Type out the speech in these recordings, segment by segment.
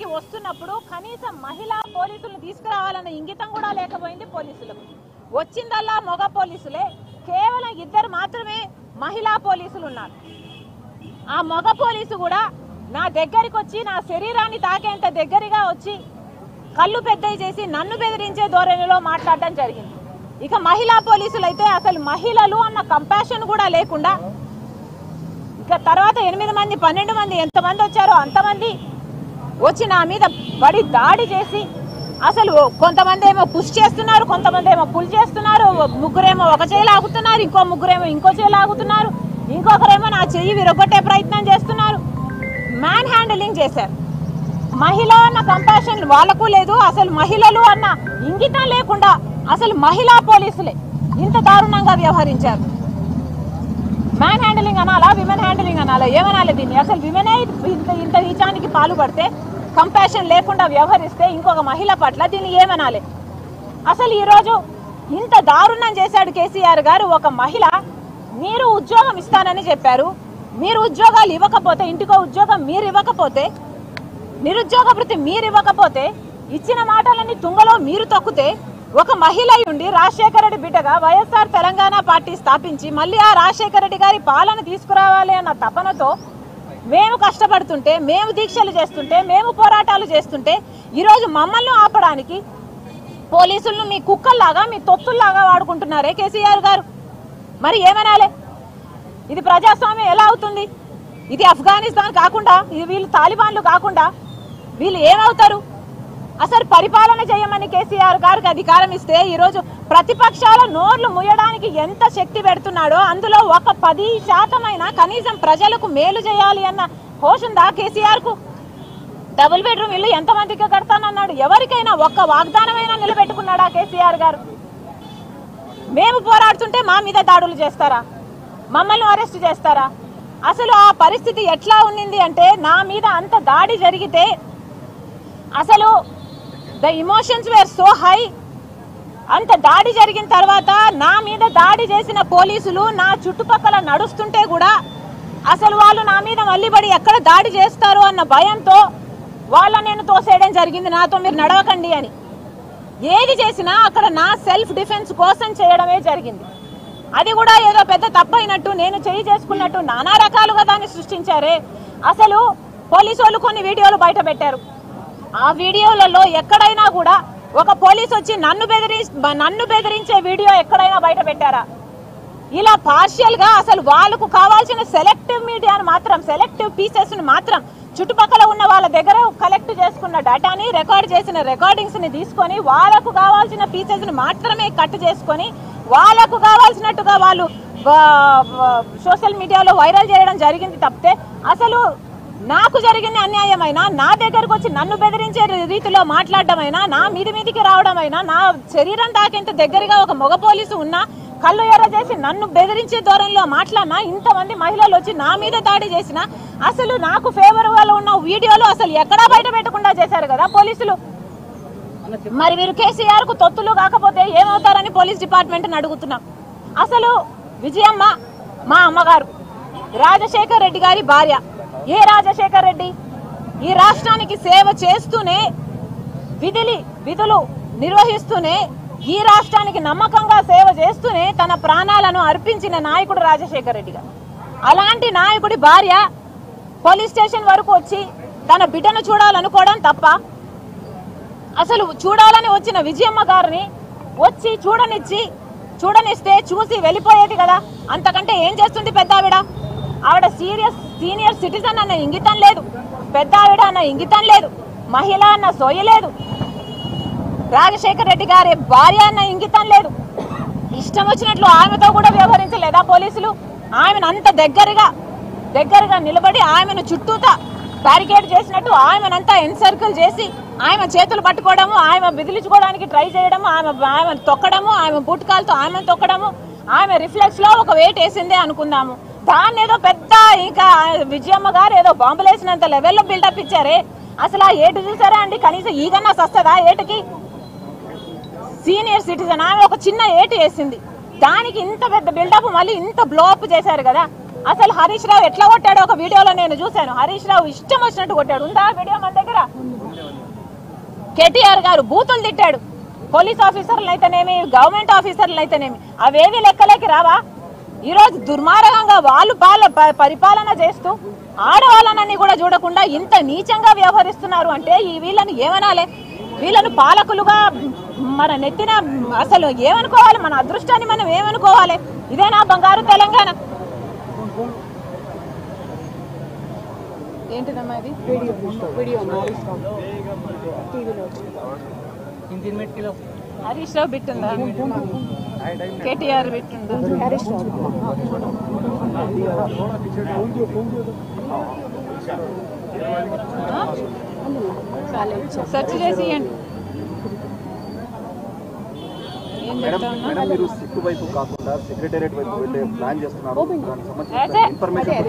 అక్కడికి వస్తున్నప్పుడు కనీసం మహిళా పోలీసులను తీసుకురావాలన్న ఇంగితం కూడా లేకపోయింది పోలీసులకు. వచ్చిందల్లా మగ పోలీసులే. కేవలం ఇద్దరు మాత్రమే మహిళా పోలీసులు ఉన్నారు. ఆ మగ పోలీసు కూడా నా దగ్గరికి వచ్చి నా శరీరాన్ని తాకేంత దగ్గరగా వచ్చి కళ్ళు పెద్దవి చేసి నన్ను బెదిరించే ధోరణిలో మాట్లాడడం జరిగింది. ఇక మహిళా పోలీసులు అయితే అసలు మహిళలు అన్న కంపాషన్ కూడా లేకుండా ఇక తర్వాత ఎనిమిది మంది పన్నెండు మంది ఎంతమంది వచ్చారో అంతమంది వచ్చి నా మీద పడి దాడి చేసి అసలు కొంతమంది ఏమో పుష్ చేస్తున్నారు కొంతమంది ఏమో పుల్ చేస్తున్నారు ముగ్గురేమో ఒక చేయి లాగుతున్నారు ఇంకో ముగ్గురేమో ఇంకో చేయి లాగుతున్నారు ఇంకొకరేమో నా చెయ్యి విరగొట్టే ప్రయత్నం చేస్తున్నారు. మ్యాన్ హ్యాండిలింగ్ చేశారు. మహిళ అన్న కంపాషన్ వాళ్ళకు లేదు అసలు మహిళలు అన్న ఇంగితం లేకుండా అసలు మహిళా పోలీసులే ఇంత దారుణంగా వ్యవహరించారు. మ్యాన్ హ్యాండిలింగ్ అనాలా విమెన్ హ్యాండిలింగ్ అనాలా ఏమనాలి దీన్ని? అసలు విమెనే ఇంత ఇంత నీచానికి పాల్పడితే కంపాషన్ లేకుండా వ్యవహరిస్తే ఇంకొక మహిళ పట్ల దీన్ని ఏమనాలి? అసలు ఈరోజు ఇంత దారుణం చేశాడు కేసీఆర్ గారు. ఒక మహిళ మీరు ఉద్యోగం ఇస్తానని చెప్పారు. మీరు ఉద్యోగాలు ఇవ్వకపోతే ఇంటికో ఉద్యోగం మీరు ఇవ్వకపోతే నిరుద్యోగ వృత్తి మీరు ఇవ్వకపోతే ఇచ్చిన మాటలన్నీ తుంగలో మీరు తొక్కితే ఒక మహిళ అయి ఉండి రాజశేఖర రెడ్డి బిడ్డగా వైఎస్ఆర్ తెలంగాణ పార్టీ స్థాపించి మళ్ళీ ఆ రాజశేఖర రెడ్డి గారి పాలన తీసుకురావాలి అన్న తపనతో మేము కష్టపడుతుంటే మేము దీక్షలు చేస్తుంటే మేము పోరాటాలు చేస్తుంటే ఈరోజు మమ్మల్ని ఆపడానికి పోలీసులను మీ కుక్కల్లాగా మీ తొత్తుల్లాగా వాడుకుంటున్నారే కేసీఆర్ గారు. మరి ఏమనాలే? ఇది ప్రజాస్వామ్యం ఎలా అవుతుంది? ఇది ఆఫ్ఘనిస్తాన్ కాకుండా ఇది వీళ్ళు తాలిబాన్లు కాకుండా వీళ్ళు ఏమవుతారు? అసలు పరిపాలన చేయమని కేసీఆర్ గారికి అధికారం ఇస్తే ఈరోజు ప్రతిపక్షాల నోర్లు ముయ్యడానికి ఎంత శక్తి పెడుతున్నాడో అందులో ఒక పది శాతమైన కనీసం ప్రజలకు మేలు చేయాలి అన్న హోషుందా కేసీఆర్కు. కేసీఆర్కు డబుల్ బెడ్రూమ్ ఇల్లు ఎంతమందికి కడతానన్నాడు? ఎవరికైనా ఒక్క వాగ్దానమైనా నిలబెట్టుకున్నాడా కేసీఆర్ గారు? మేము పోరాడుతుంటే మా మీద దాడులు చేస్తారా? మమ్మల్ని అరెస్ట్ చేస్తారా? అసలు ఆ పరిస్థితి ఎట్లా ఉన్నింది అంటే నా మీద అంత దాడి జరిగితే అసలు the emotions were so high అంత దాడి జరిగిన తర్వాత నా మీద దాడి చేసిన పోలీసులు నా చుట్టుపక్కల నడుస్తుంటే కూడా అసలు వాళ్ళు నా మీద మళ్ళీ పడి ఎక్కడ దాడి చేస్తారు అన్న భయంతో వాళ్ళ నేను తోసేయడం జరిగింది. నాతో మీరు నడవకండి అని. ఏది చేసినా అక్కడ నా సెల్ఫ్ డిఫెన్స్ కోసం చేయడమే జరిగింది. అది కూడా ఏదో పెద్ద తప్పైనట్టు నేను చేయి చేసుకున్నట్టు నానా రకాలుగా దాన్ని సృష్టించారే. అసలు పోలీసు వాళ్ళు కొన్ని వీడియోలు బయట పెట్టారు. ఆ వీడియోలలో ఎక్కడైనా కూడా ఒక పోలీస్ వచ్చి నన్ను బెదిరి నన్ను బెదిరించే వీడియో ఎక్కడైనా బయట పెట్టారా? ఇలా పార్షియల్గా అసలు వాళ్ళకు కావాల్సిన సెలెక్టివ్ మీడియాను మాత్రం సెలెక్టివ్ పీసెస్ని మాత్రం చుట్టుపక్కల ఉన్న వాళ్ళ దగ్గర కలెక్ట్ చేసుకున్న డేటాని రికార్డ్ చేసిన రికార్డింగ్స్ని తీసుకొని వాళ్ళకు కావాల్సిన పీసెస్ని మాత్రమే కట్ చేసుకొని వాళ్ళకు కావాల్సినట్టుగా వాళ్ళు సోషల్ మీడియాలో వైరల్ చేయడం జరిగింది తప్పితే అసలు నాకు జరిగిన అన్యాయమైనా నా దగ్గరకు వచ్చి నన్ను బెదిరించే రీతిలో మాట్లాడడమైనా నా మీది మీదికి రావడమైనా నా శరీరం తాకేంత దగ్గరగా ఒక మగ పోలీసు ఉన్నా కళ్ళు ఎర్ర చేసి నన్ను బెదిరించే ధోరణిలో మాట్లాడినా ఇంతమంది మహిళలు వచ్చి నా మీద దాడి చేసిన అసలు నాకు ఫేవర్ ఉన్న వీడియోలు అసలు ఎక్కడా బయట పెట్టకుండా చేశారు కదా పోలీసులు? మరి వీరు కేసీఆర్కు తొత్తులు కాకపోతే ఏమవుతారని పోలీస్ డిపార్ట్మెంట్ అడుగుతున్నాం. అసలు విజయమ్మ మా అమ్మగారు రాజశేఖర్ రెడ్డి గారి భార్య ఏ రాజశేఖర్ రెడ్డి? ఈ రాష్ట్రానికి సేవ చేస్తూనే విధులు విధులు నిర్వహిస్తూనే ఈ రాష్ట్రానికి నమ్మకంగా సేవ చేస్తూనే తన ప్రాణాలను అర్పించిన నాయకుడు రాజశేఖర్ రెడ్డి గారు. అలాంటి నాయకుడి భార్య పోలీస్ స్టేషన్ వరకు వచ్చి తన బిడ్డను చూడాలనుకోవడం తప్ప అసలు చూడాలని వచ్చిన విజయమ్మ గారిని వచ్చి చూడనిచ్చి చూడనిస్తే చూసి వెళ్ళిపోయేది కదా. అంతకంటే ఏం చేస్తుంది పెద్దావిడ? ఆవిడ సీరియస్ సీనియర్ సిటిజన్ అన్న ఇంగితం లేదు. పెద్ద ఆవిడ అన్న ఇంగితం లేదు. మహిళ అన్న సోయ లేదు. రాజశేఖర రెడ్డి గారి భార్య అన్న ఇంగితం లేదు. ఇష్టం వచ్చినట్లు ఆమెతో కూడా వ్యవహరించలేదా పోలీసులు? ఆమెను అంత దగ్గరగా దగ్గరగా నిలబడి ఆమెను చుట్టూతా బ్యారికేడ్ చేసినట్టు ఆమెనంతా ఎన్సర్కిల్ చేసి ఆమె చేతులు పట్టుకోవడము ఆమె బిదిలించుకోవడానికి ట్రై చేయడము ఆమె ఆమె తొక్కడము ఆమె బుట్కాలతో ఆమెను తొక్కడము ఆమె రిఫ్లెక్స్లో ఒక వెయిట్ వేసిందే అనుకుందాము. దాన్ని ఏదో పెద్ద ఇంకా విజయమ్మ గారు ఏదో బాంబులేసినంత లెవెల్లో బిల్డప్ ఇచ్చారే. అసలు ఆ ఏటు చూసారా అండి? కనీసం ఈగన్నా సస్తదా ఏటుకి? సీనియర్ సిటిజన్ ఆమె ఒక చిన్న ఏటు వేసింది. దానికి ఇంత పెద్ద బిల్డప్ మళ్ళీ ఇంత బ్లోఅప్ చేశారు కదా. అసలు హరీష్ రావు ఎట్లా కొట్టాడో ఒక వీడియోలో నేను చూశాను. హరీష్ రావు ఇష్టం వచ్చినట్టు కొట్టాడు. ఉందా వీడియో మన దగ్గర? కేటీఆర్ గారు బూతులు తిట్టాడు. పోలీస్ ఆఫీసర్లు అయితేనేమి గవర్నమెంట్ ఆఫీసర్లు అయితేనేమి అవేవి లెక్కలేకి రావా? ఈరోజు దుర్మార్గంగా వాళ్ళు పాల పరిపాలన చేస్తూ ఆడవాళ్ళనని కూడా చూడకుండా ఇంత నీచంగా వ్యవహరిస్తున్నారు అంటే ఈ వీళ్ళని ఏమనాలి? వీళ్ళను పాలకులుగా మన నెత్తిన అసలు ఏమనుకోవాలి? మన అదృష్టాన్ని మనం ఏమనుకోవాలి? ఇదేనా బంగారు తెలంగాణ. ఏంటిదమ్మా ఇది? హరీష్ రావు బిట్టుందా? కేటీఆర్ బిట్టుందా సెర్చ్ చేసి ఇవ్వండి మీరు సిక్కు వైపు కాకుండా సెక్రటేరియట్ వైపు వెళ్ళే ప్లాన్ చేస్తున్నారు. దానికి అదే. సంబంధించిన ఇన్ఫర్మేషన్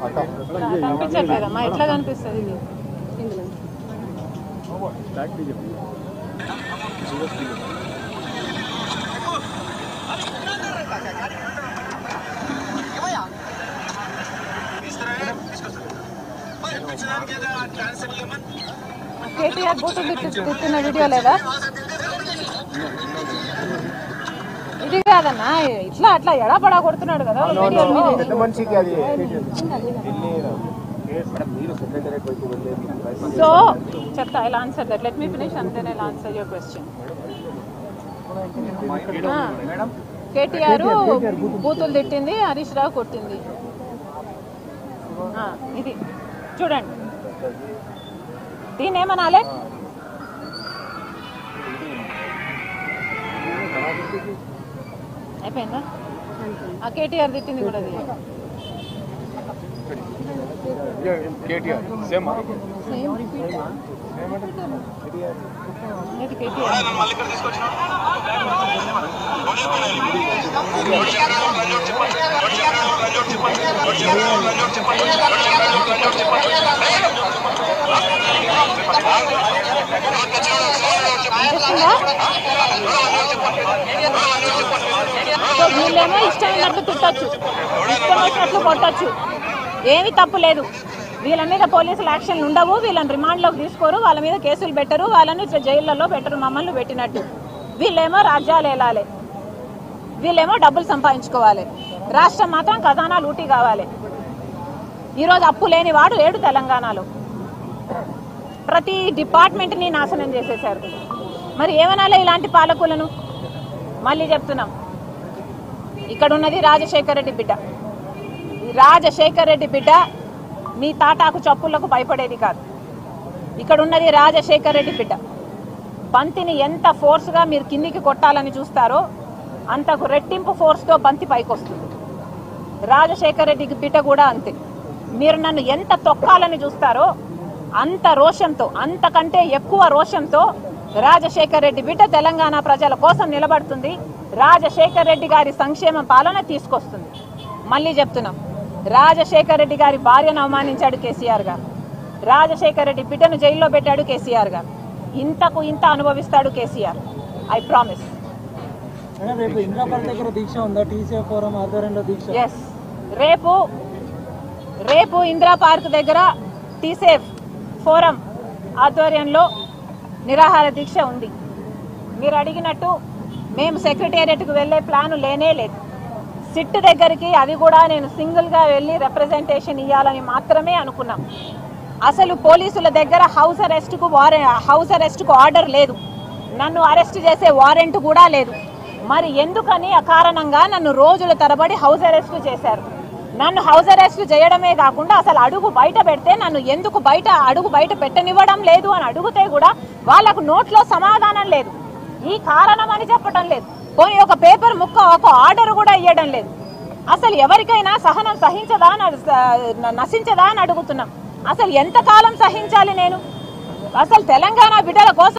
లేదమ్మా కనిపించట్లేదమ్మా ఎట్లా కనిపిస్తుంది ఇది కేటీఆర్ బూతులు తిట్టి తిట్టిన వీడియో లేదా ఇది కాదన్నా ఇట్లా అట్లా ఎడపడా కొడుతున్నాడు కదా పెద్ద మనిషికి అది సో చెప్తా I answer that let me finish and then I answer your question KTR బూతులు తిట్టింది. హరీష్ రావు కొట్టింది. ఇది. చూడండి. దీని ఏమనాలి? అయిపోయిందా? ఆ కేటీఆర్ తిట్టింది కూడా అది. కేటీఆర్ సేమ్? ఇది కేటీఆర్? అనిపిస్తుందా? వీళ్ళేమో ఇష్టమైనట్లు తిట్టచ్చు. ఇష్టం వచ్చినట్లు కొట్టచ్చు. ఏమీ తప్పు లేదు. వీళ్ళ మీద పోలీసులు యాక్షన్ ఉండవు. వీళ్ళని రిమాండ్లోకి తీసుకోరు. వాళ్ళ మీద కేసులు పెట్టరు. వాళ్ళని ఇట్లా జైళ్ళల్లో పెట్టరు మమ్మల్ని పెట్టినట్టు. వీళ్ళేమో రాజ్యాలు వెళ్ళాలి వీళ్ళేమో డబ్బులు సంపాదించుకోవాలి. రాష్ట్రం మాత్రం ఖజానా లూటీ కావాలి. ఈరోజు అప్పు లేని వాడు లేడు తెలంగాణలో. ప్రతి డిపార్ట్మెంట్ని నాశనం చేసేశారు. మరి ఏమనాలి ఇలాంటి పాలకులను? మళ్ళీ చెప్తున్నాం. ఇక్కడ ఉన్నది రాజశేఖర రెడ్డి బిడ్డ. రాజశేఖర రెడ్డి బిడ్డ మీ తాటాకు చప్పులకు భయపడేది కాదు. ఇక్కడ ఉన్నది రాజశేఖర రెడ్డి బిడ్డ. బంతిని ఎంత ఫోర్స్గా మీరు కిందికి కొట్టాలని చూస్తారో అంతకు రెట్టింపు ఫోర్స్తో బంతి పైకి వస్తుంది రాజశేఖర రెడ్డికి బిడ్డ కూడా అంతే. మీరు నన్ను ఎంత తొక్కాలని చూస్తారో అంత రోషంతో అంతకంటే ఎక్కువ రోషంతో రాజశేఖర రెడ్డి బిడ్డ తెలంగాణ ప్రజల కోసం నిలబడుతుంది. రాజశేఖర రెడ్డి గారి సంక్షేమ పాలన తీసుకొస్తుంది. మళ్ళీ చెప్తున్నాం రాజశేఖర రెడ్డి గారి భార్యను అవమానించాడు కేసీఆర్ గారు. రాజశేఖర రెడ్డి బిడ్డను జైల్లో పెట్టాడు కేసీఆర్ గారు. ఇంతకు ఇంత అనుభవిస్తాడు కేసీఆర్. ఐ ప్రామిస్ రేపు రేపు ఇందిరా పార్క్ దగ్గర టీసేఫ్ ఫోరం ఆధ్వర్యంలో నిరాహార దీక్ష ఉంది. మీరు అడిగినట్టు మేము సెక్రటేరియట్కి వెళ్ళే ప్లాన్ లేనే లేదు. సిట్ దగ్గరికి అది కూడా నేను సింగిల్గా వెళ్ళి రిప్రజెంటేషన్ ఇవ్వాలని మాత్రమే అనుకున్నాం. అసలు పోలీసుల దగ్గర హౌస్ అరెస్ట్కు వారె హౌస్ అరెస్ట్కు ఆర్డర్ లేదు. నన్ను అరెస్ట్ చేసే వారెంట్ కూడా లేదు. మరి ఎందుకని అకారణంగా నన్ను రోజుల తరబడి హౌస్ అరెస్ట్ చేశారు? నన్ను హౌస్ అరెస్ట్ చేయడమే కాకుండా అసలు అడుగు బయట పెడితే నన్ను ఎందుకు బయట అడుగు బయట పెట్టనివ్వడం లేదు అని అడిగితే కూడా వాళ్ళకు నోట్లో సమాధానం లేదు. ఈ కారణం అని చెప్పడం లేదు. పోనీ ఒక పేపర్ ముక్క ఒక ఆర్డర్ కూడా ఇవ్వడం లేదు. అసలు ఎవరికైనా సహనం సహించదా అని నశించదా అని అడుగుతున్నాం. అసలు ఎంతకాలం సహించాలి నేను? అసలు తెలంగాణ బిడ్డల కోసం